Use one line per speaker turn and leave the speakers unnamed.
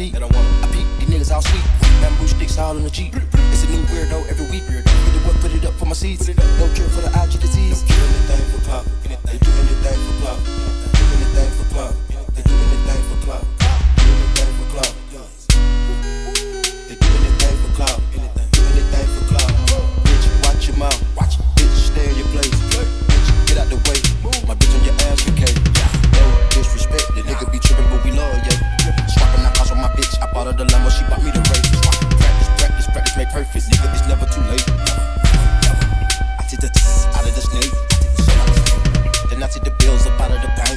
feet. And I want I peep, these niggas all sweet. Bamboo sticks all in the Jeep. It's a new weirdo every week. Weirdo. Hit it up, put it up for my seeds. No cure for the IG disease. No cure, anything for pop. Anything. Do anything for pop. with a snake. Then I see the bills up out of the bank.